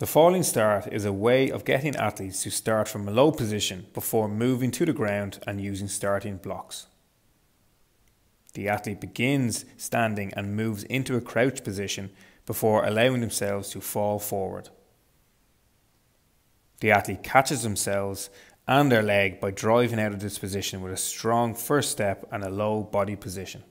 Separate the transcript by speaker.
Speaker 1: The falling start is a way of getting athletes to start from a low position before moving to the ground and using starting blocks. The athlete begins standing and moves into a crouch position before allowing themselves to fall forward. The athlete catches themselves and their leg by driving out of this position with a strong first step and a low body position.